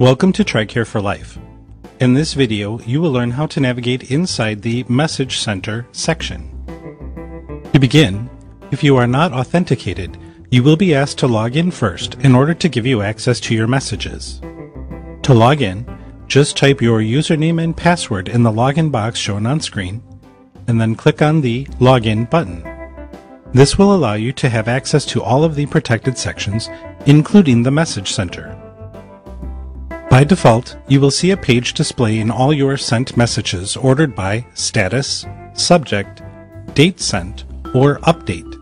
Welcome to TRICARE for Life. In this video, you will learn how to navigate inside the Message Center section. To begin, if you are not authenticated, you will be asked to log in first in order to give you access to your messages. To log in, just type your username and password in the login box shown on screen, and then click on the Login button. This will allow you to have access to all of the protected sections, including the Message Center. By default, you will see a page display in all your sent messages ordered by status, subject, date sent, or update.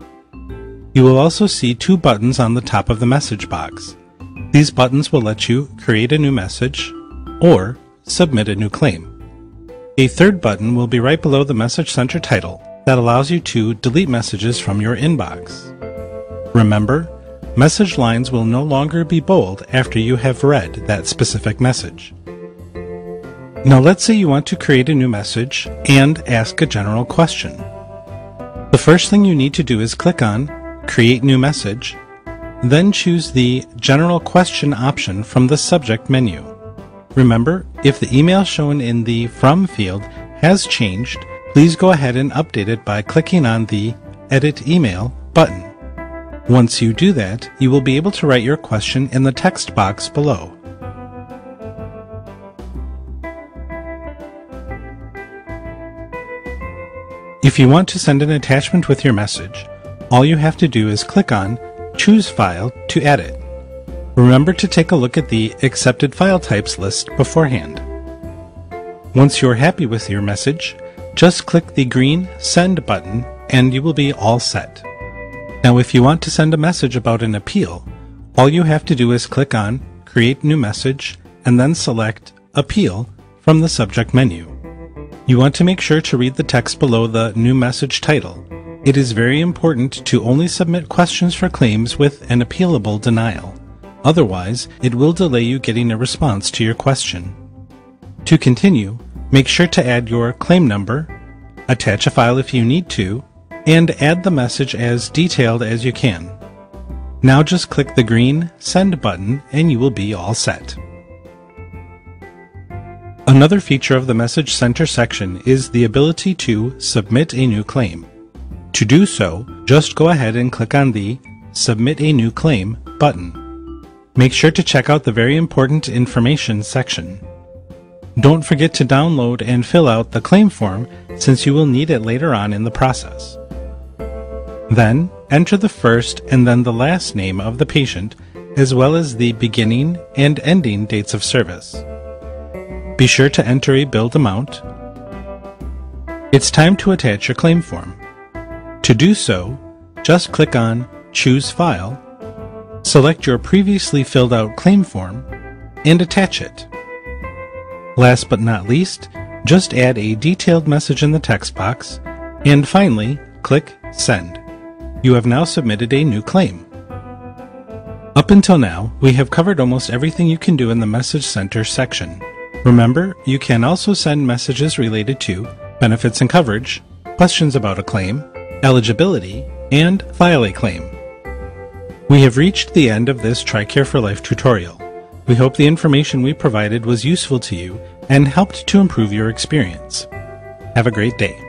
You will also see two buttons on the top of the message box. These buttons will let you create a new message or submit a new claim. A third button will be right below the Message Center title that allows you to delete messages from your inbox. Remember, Message lines will no longer be bold after you have read that specific message. Now let's say you want to create a new message and ask a general question. The first thing you need to do is click on Create New Message, then choose the General Question option from the subject menu. Remember, if the email shown in the From field has changed, please go ahead and update it by clicking on the Edit Email button. Once you do that, you will be able to write your question in the text box below. If you want to send an attachment with your message, all you have to do is click on Choose File to add it. Remember to take a look at the Accepted File Types list beforehand. Once you're happy with your message, just click the green Send button and you will be all set. Now if you want to send a message about an appeal, all you have to do is click on Create New Message and then select Appeal from the subject menu. You want to make sure to read the text below the new message title. It is very important to only submit questions for claims with an appealable denial. Otherwise, it will delay you getting a response to your question. To continue, make sure to add your claim number, attach a file if you need to, and add the message as detailed as you can. Now just click the green Send button and you will be all set. Another feature of the Message Center section is the ability to submit a new claim. To do so, just go ahead and click on the Submit a New Claim button. Make sure to check out the very important information section. Don't forget to download and fill out the claim form since you will need it later on in the process. Then, enter the first and then the last name of the patient, as well as the beginning and ending dates of service. Be sure to enter a billed amount. It's time to attach your claim form. To do so, just click on Choose File, select your previously filled out claim form, and attach it. Last but not least, just add a detailed message in the text box, and finally, click Send. You have now submitted a new claim. Up until now, we have covered almost everything you can do in the Message Center section. Remember, you can also send messages related to benefits and coverage, questions about a claim, eligibility, and file a claim. We have reached the end of this TRICARE for Life tutorial. We hope the information we provided was useful to you and helped to improve your experience. Have a great day.